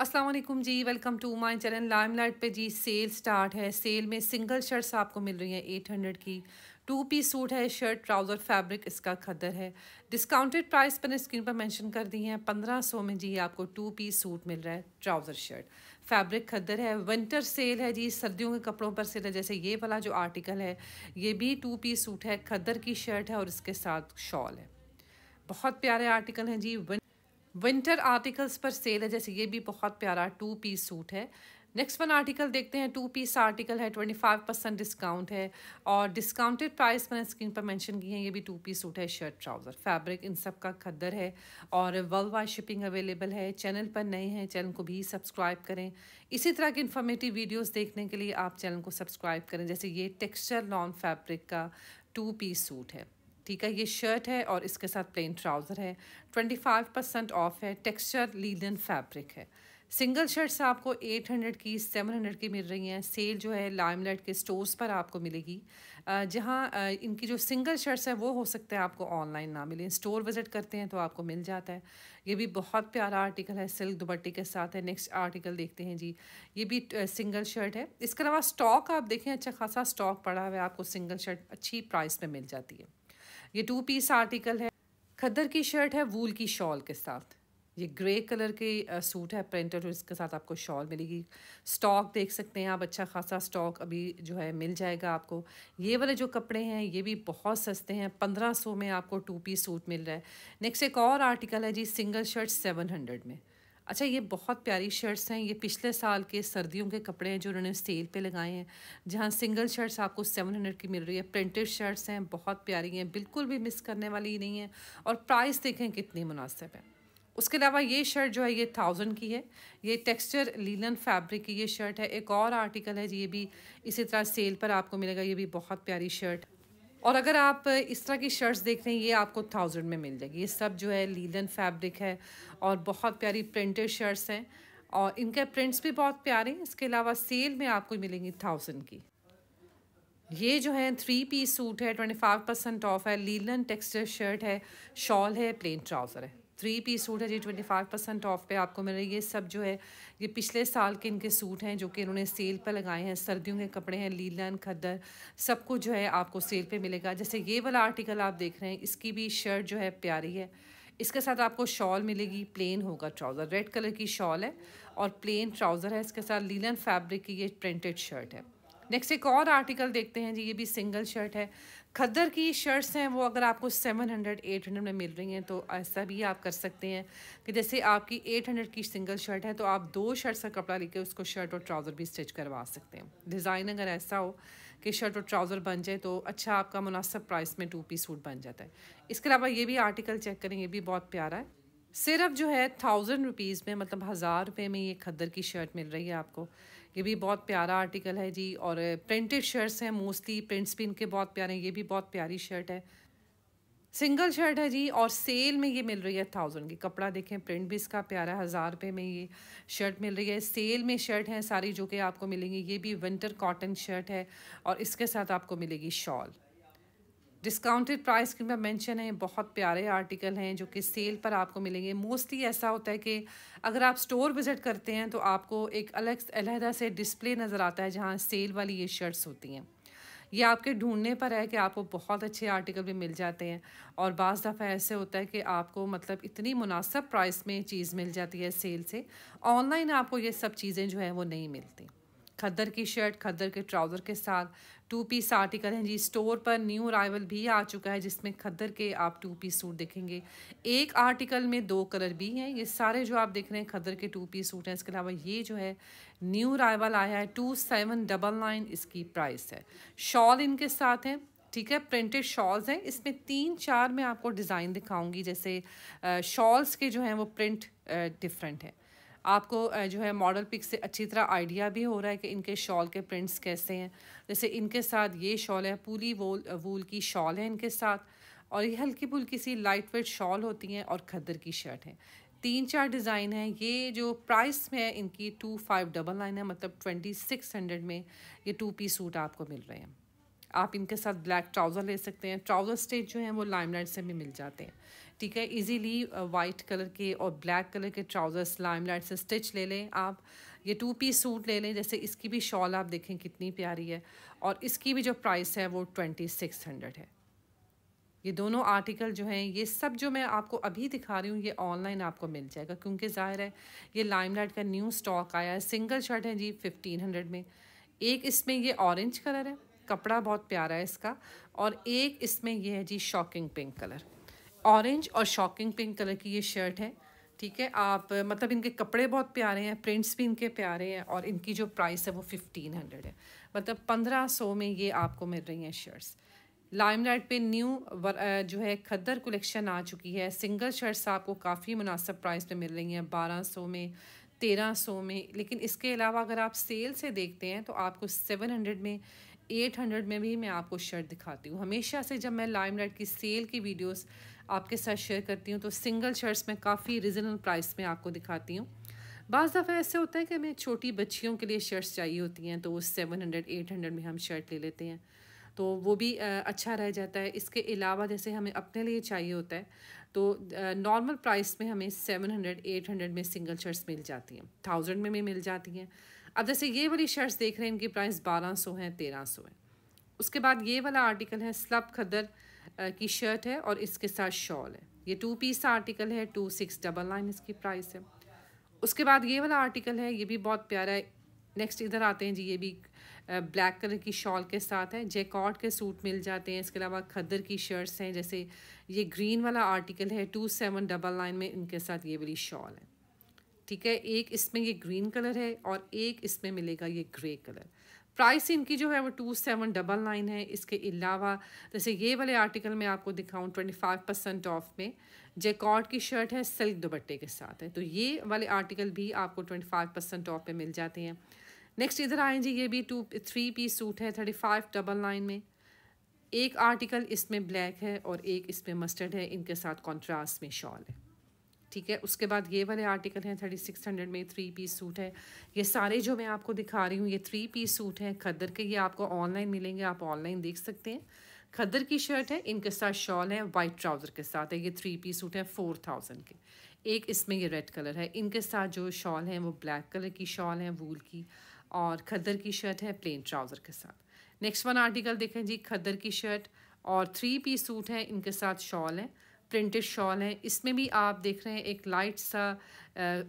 वालेकुम जी welcome to my channel Limelight पे जी सेल स्टार्ट है। सेल में सिंगल शर्ट्स आपको मिल रही हैं एट हंड्रेड की। टू पीस सूट है शर्ट ट्राउज़र फैब्रिक इसका खदर है। डिस्काउंटेड प्राइस पर स्क्रीन पर मेंशन कर दी है। पंद्रह सौ में जी आपको टू पीस सूट मिल रहा है ट्राउज़र शर्ट फैब्रिक खदर है। विंटर सेल है जी, सर्दियों के कपड़ों पर सेल है। जैसे ये वाला जो आर्टिकल है, ये भी टू पीस सूट है। खदर की शर्ट है और इसके साथ शॉल है। बहुत प्यारे आर्टिकल हैं जी। विंटर आर्टिकल्स पर सेल है, जैसे ये भी बहुत प्यारा टू पीस सूट है। नेक्स्ट वन आर्टिकल देखते हैं टू पीस आर्टिकल है ट्वेंटी फाइव परसेंट डिस्काउंट है। और डिस्काउंटेड प्राइस मैंने स्क्रीन पर मेंशन की है, ये भी टू पीस सूट है शर्ट ट्राउज़र फैब्रिक इन सब का खद्दर है। और वर्ल्ड वाइड शिपिंग अवेलेबल है चैनल पर नए हैं चैनल को भी सब्सक्राइब करें। इसी तरह की इन्फॉर्मेटिव वीडियोज़ देखने के लिए आप चैनल को सब्सक्राइब करें, जैसे ये टेक्स्चर लॉन फैब्रिक का टू पीस सूट है। ठीक है ये शर्ट है और इसके साथ प्लेन ट्राउज़र है। ट्वेंटी फाइव परसेंट ऑफ़ है टेक्सचर लीलन फैब्रिक है। सिंगल शर्ट्स आपको 800 की 700 की मिल रही हैं। सेल जो है लाइमलाइट के स्टोर्स पर आपको मिलेगी। जहाँ इनकी जो सिंगल शर्ट्स हैं, वो हो सकता है आपको ऑनलाइन ना मिले। स्टोर विज़िट करते हैं तो आपको मिल जाता है। ये भी बहुत प्यारा आर्टिकल है सिल्क दुबट्टी के साथ है। नेक्स्ट आर्टिकल देखते हैं जी। ये भी सिंगल शर्ट है। इसके अलावा स्टॉक आप देखें अच्छा खासा स्टॉक पड़ा हुआ है, आपको सिंगल शर्ट अच्छी प्राइस में मिल जाती है। ये टू पीस आर्टिकल है। खद्दर की शर्ट है, वूल की शॉल के साथ। ये ग्रे कलर के सूट है, प्रिंटेड, और इसके साथ आपको शॉल मिलेगी। स्टॉक देख सकते हैं आप अच्छा खासा स्टॉक अभी जो है मिल जाएगा आपको। ये वाले जो कपड़े हैं, ये भी बहुत सस्ते हैं, पंद्रह सौ में आपको टू पीस सूट मिल रहा है। नेक्स्ट एक और आर्टिकल है जी, सिंगल शर्ट सेवन हंड्रेड में। अच्छा ये बहुत प्यारी शर्ट्स हैं। ये पिछले साल के सर्दियों के कपड़े हैं जो उन्होंने सेल पे लगाए हैं, जहाँ सिंगल शर्ट्स आपको सेवन हंड्रेड की मिल रही है। प्रिंटेड शर्ट्स हैं, बहुत प्यारी हैं, बिल्कुल भी मिस करने वाली नहीं है। और प्राइस देखें कितनी मुनासिब है। उसके अलावा ये शर्ट जो है, ये थाउज़ेंड की है। ये टेक्सचर लीलन फैब्रिक की ये शर्ट है। एक और आर्टिकल है, ये भी इसी तरह सेल पर आपको मिलेगा। ये भी बहुत प्यारी शर्ट और अगर आप इस तरह की शर्ट्स देख रहे हैं, ये आपको थाउज़ेंड में मिल जाएगी। ये सब जो है लीलन फैब्रिक है और बहुत प्यारी प्रिंटेड शर्ट्स हैं और इनके प्रिंट्स भी बहुत प्यारे हैं। इसके अलावा सेल में आपको मिलेंगी थाउज़ेंड की। ये जो है थ्री पीस सूट है ट्वेंटी फाइव परसेंट ऑफ़ है, लीलन टेक्सचर शर्ट है शॉल है प्लेन ट्राउज़र है। थ्री पीस सूट है, जी ट्वेंटी फाइव परसेंट ऑफ़ पे आपको मिल रही है। ये सब जो है, ये पिछले साल के इनके सूट हैं, जो कि इन्होंने सेल पर लगाए हैं। सर्दियों के कपड़े हैं लीलन खद्दर, सब कुछ जो है आपको सेल पे मिलेगा। जैसे ये वाला आर्टिकल आप देख रहे हैं, इसकी भी शर्ट जो है प्यारी है। इसके साथ आपको शॉल मिलेगी प्लेन होगा ट्राउज़र रेड कलर की शॉल है और प्लेन ट्राउज़र है। इसके साथ लीलन फैब्रिक की ये प्रिंटेड शर्ट है। नेक्स्ट एक और आर्टिकल देखते हैं, जी, ये भी सिंगल शर्ट है। खद्दर की शर्ट्स हैं, वो अगर आपको सेवन हंड्रेड एट हंड्रेड में मिल रही हैं तो ऐसा भी आप कर सकते हैं कि जैसे आपकी एट हंड्रेड की सिंगल शर्ट है तो आप दो शर्ट्स का कपड़ा लेकर उसको शर्ट और ट्राउज़र भी स्टिच करवा सकते हैं। डिज़ाइन अगर ऐसा हो कि शर्ट और ट्राउज़र बन जाए तो अच्छा आपका मुनासब प्राइस में टू पीस सूट बन जाता है। इसके अलावा ये भी आर्टिकल चेक करें, ये भी बहुत प्यारा है। सिर्फ़ जो है थाउज़ेंड रुपीज़ में मतलब हज़ार रुपये में ये खद्दर की शर्ट मिल रही है आपको। ये भी बहुत प्यारा आर्टिकल है जी, और प्रिंटेड शर्ट्स हैं मोस्टली प्रिंट्स भी इनके बहुत प्यारे हैं, ये भी बहुत प्यारी शर्ट है। सिंगल शर्ट है जी, और सेल में ये मिल रही है थाउज़ेंड की। कपड़ा देखें प्रिंट भी इसका प्यारा है, हज़ार रुपये में ये शर्ट मिल रही है। सेल में शर्ट हैं सारी जो कि आपको मिलेंगी, ये भी विंटर कॉटन शर्ट है, और इसके साथ आपको मिलेगी शॉल डिस्काउंटेड प्राइस की मैं मेंशन है, बहुत प्यारे आर्टिकल हैं जो कि सेल पर आपको मिलेंगे। मोस्टली ऐसा होता है कि अगर आप स्टोर विज़िट करते हैं तो आपको एक अलग, अलहदा से डिस्प्ले नज़र आता है जहाँ सेल वाली ये शर्ट्स होती हैं। ये आपके ढूँढने पर है कि आपको बहुत अच्छे आर्टिकल भी मिल जाते हैं। और बज़ दफ़ा ऐसे होता है कि आपको मतलब इतनी मुनासब प्राइस में चीज़ मिल जाती है सेल से। ऑनलाइन आपको ये सब चीज़ें जो हैं, वो नहीं मिलती। खद्दर की शर्ट, खद्दर के ट्राउज़र के साथ टू पीस आर्टिकल हैं जी। स्टोर पर न्यू अराइवल भी आ चुका है, जिसमें खद्दर के आप टू पीस सूट देखेंगे। एक आर्टिकल में दो कलर भी हैं। ये सारे जो आप देख रहे हैं, खद्दर के टू पीस सूट हैं। इसके अलावा ये जो है न्यू अराइवल आया है टू सेवन डबल नाइन इसकी प्राइस है। शॉल इनके साथ हैं, ठीक है? प्रिंटेड शॉल्स हैं। इसमें तीन चार मैं आपको डिज़ाइन दिखाऊँगी, जैसे शॉल्स के जो हैं, वो प्रिंट डिफरेंट है। आपको जो है मॉडल पिक से अच्छी तरह आइडिया भी हो रहा है कि इनके शॉल के प्रिंट्स कैसे हैं। जैसे इनके साथ ये शॉल है पूरी वोल वूल की शॉल है इनके साथ और ये हल्की फुल्की सी लाइट वेट शॉल होती हैं और खद्दर की शर्ट है। तीन चार डिज़ाइन हैं। ये जो प्राइस में है, इनकी टू फाइव डबल नाइन है मतलब ट्वेंटी सिक्स हंड्रेड में ये टू पीस सूट आपको मिल रहे हैं। आप इनके साथ ब्लैक ट्राउज़र ले सकते हैं। ट्राउज़र स्टेज जो हैं, वो लाइमलाइट से भी मिल जाते हैं। ठीक है? इजीली वाइट कलर के और ब्लैक कलर के ट्राउज़र्स लाइम लाइट से स्टिच ले लें आप। ये टू पीस सूट ले लें, जैसे इसकी भी शॉल आप देखें कितनी प्यारी है। और इसकी भी जो प्राइस है, वो ट्वेंटी सिक्स हंड्रेड है। ये दोनों आर्टिकल जो हैं, ये सब जो मैं आपको अभी दिखा रही हूँ, ये ऑनलाइन आपको मिल जाएगा। क्योंकि ज़ाहिर है, ये लाइमलाइट का न्यू स्टॉक आया है। सिंगल शर्ट है जी फिफ्टीन हंड्रेड में। एक इसमें ये ऑरेंज कलर है। कपड़ा बहुत प्यारा है इसका। और एक इसमें ये है जी शॉकिंग पिंक कलर ऑरेंज और शॉकिंग पिंक कलर की ये शर्ट है, ठीक है? आप मतलब इनके कपड़े बहुत प्यारे हैं प्रिंट्स भी इनके प्यारे हैं और इनकी जो प्राइस है वो फिफ्टीन हंड्रेड है। मतलब पंद्रह सौ में ये आपको मिल रही हैं शर्ट्स लाइमलाइट पे न्यू जो है, खद्दर कलेक्शन आ चुकी है। सिंगल शर्ट्स आपको काफ़ी मुनासब प्राइस पे मिल रही हैं, बारह सौ में, तेरह सौ में। लेकिन इसके अलावा अगर आप सेल से देखते हैं तो आपको सेवन हंड्रेड में एट हंड्रेड में भी मैं आपको शर्ट दिखाती हूँ। हमेशा से जब मैं लाइमलाइट की सेल की वीडियोस आपके साथ शेयर करती हूँ तो सिंगल शर्ट्स में काफ़ी रिजनेबल प्राइस में आपको दिखाती हूँ। बाज़ दफ़ा ऐसे होता है कि हमें छोटी बच्चियों के लिए शर्ट्स चाहिए होती हैं तो वो सेवन हंड्रेड एट हंड्रेड में हम शर्ट ले लेते हैं। तो वो भी अच्छा रह जाता है। इसके अलावा जैसे हमें अपने लिए चाहिए होता है तो नॉर्मल प्राइस में हमें सेवन हंड्रेड एट हंड्रेड में सिंगल शर्ट्स मिल जाती हैं। थाउज़ेंड में भी मिल जाती हैं। अब जैसे ये वाली शर्ट्स देख रहे हैं, इनकी प्राइस बारह सौ है, तेरह सौ है। उसके बाद ये वाला आर्टिकल है स्लब खदर की शर्ट है और इसके साथ शॉल है। ये टू पीस आर्टिकल है टू सिक्स डबल नाइन इसकी प्राइस है। उसके बाद ये वाला आर्टिकल है, ये भी बहुत प्यारा है। नेक्स्ट इधर आते हैं जी, ये भी ब्लैक कलर की शॉल के साथ है। जैकॉट के सूट मिल जाते हैं, इसके अलावा खदर की शर्ट्स हैं, जैसे ये ग्रीन वाला आर्टिकल है टू सेवन डबल नाइन में इनके साथ ये वाली शॉल है। ठीक है, एक इसमें ये ग्रीन कलर है और एक इसमें मिलेगा ये ग्रे कलर प्राइस इनकी जो है वो टू सेवन डबल नाइन है। इसके अलावा जैसे ये वाले आर्टिकल मैं आपको दिखाऊँ ट्वेंटी फाइव परसेंट ऑफ़ में जैकॉट की शर्ट है सिल्क दुबट्टे के साथ है। तो ये वाले आर्टिकल भी आपको ट्वेंटी फाइव परसेंट ऑफ़ में मिल जाते हैं। नेक्स्ट इधर आए जी ये भी टू थ्री पीस सूट है थर्टी फाइव डबल नाइन में। एक आर्टिकल इसमें ब्लैक है और एक इसमें मस्टर्ड है। इनके साथ कॉन्ट्रास्ट में शॉल है। ठीक है? उसके बाद ये वाले आर्टिकल हैं थर्टी सिक्स हंड्रेड में थ्री पीस सूट है। ये सारे जो मैं आपको दिखा रही हूँ, ये थ्री पीस सूट हैं। खद्दर के ये आपको ऑनलाइन मिलेंगे, आप ऑनलाइन देख सकते हैं। खद्दर की शर्ट है, इनके साथ शॉल है वाइट ट्राउज़र के साथ है। ये थ्री पीस सूट है फोर थाउज़ेंड के। एक इसमें ये रेड कलर है। इनके साथ जो शॉल है, वो ब्लैक कलर की शॉल है वूल की। और खद्दर की शर्ट है प्लेन ट्राउज़र के साथ। नेक्स्ट वन आर्टिकल देखें जी, खद्दर की शर्ट और थ्री पीस सूट है, इनके साथ शॉल है। प्रिंटेड शॉल है। इसमें भी आप देख रहे हैं, एक लाइट सा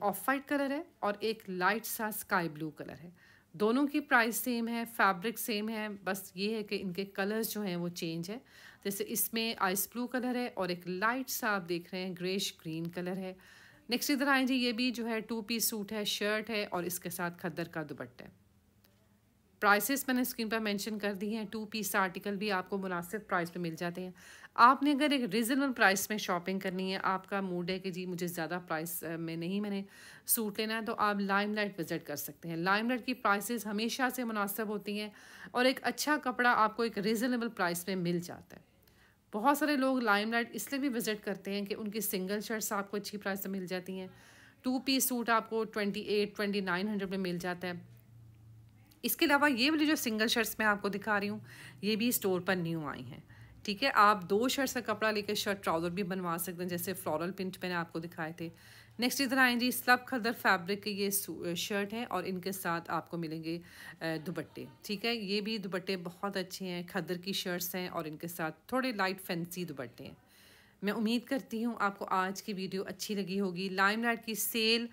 ऑफ़ वाइट कलर है और एक लाइट सा स्काई ब्लू कलर है। दोनों की प्राइस सेम है, फैब्रिक सेम है, बस ये है कि इनके कलर्स जो हैं वो चेंज है। जैसे इसमें आइस ब्लू कलर है और एक लाइट सा आप देख रहे हैं, ग्रेश ग्रीन कलर है। नेक्स्ट इधर आए जी, ये भी जो है टू पीस सूट है, शर्ट है और इसके साथ खद्दर का दुपट्टा है। प्राइसेस मैंने स्क्रीन पर मेंशन कर दी हैं टू पीस आर्टिकल भी आपको मुनासिब प्राइस पे मिल जाते हैं। आपने अगर एक रिजनेबल प्राइस में शॉपिंग करनी है, आपका मूड है कि जी मुझे ज़्यादा प्राइस में नहीं मैंने सूट लेना है तो आप लाइम लाइट विज़िट कर सकते हैं। लाइम लाइट की प्राइसेस हमेशा से मुनासिब होती हैं और एक अच्छा कपड़ा आपको एक रिजनेबल प्राइस में मिल जाता है। बहुत सारे लोग लाइम लाइट इसलिए भी विज़िट करते हैं कि उनकी सिंगल शर्ट्स आपको अच्छी प्राइस में मिल जाती हैं। टू पीस सूट आपको twenty eight twenty nine hundred में मिल जाता है। इसके अलावा ये वाली जो सिंगल शर्ट्स मैं आपको दिखा रही हूँ, ये भी स्टोर पर न्यू आई हैं। ठीक है? आप दो शर्ट्स का कपड़ा लेकर शर्ट ट्राउज़र भी बनवा सकते हैं, जैसे फ्लोरल प्रिंट मैंने आपको दिखाए थे। नेक्स्ट इधर आए जी स्लब खदर फैब्रिक के ये शर्ट है और इनके साथ आपको मिलेंगे दुबट्टे ठीक है? ये भी दुबट्टे बहुत अच्छे हैं खदर की शर्ट्स हैं और इनके साथ थोड़े लाइट फैंसी दुबट्टे हैं। मैं उम्मीद करती हूँ आपको आज की वीडियो अच्छी लगी होगी। लाइम लाइट की सेल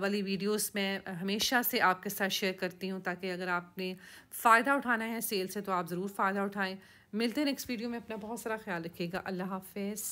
वाली वीडियोस मैं हमेशा से आपके साथ शेयर करती हूँ ताकि अगर आपने फ़ायदा उठाना है सेल से तो आप ज़रूर फ़ायदा उठाएँ। मिलते हैं नेक्स्ट वीडियो में। अपना बहुत सारा ख्याल रखिएगा। अल्लाह हाफिज़।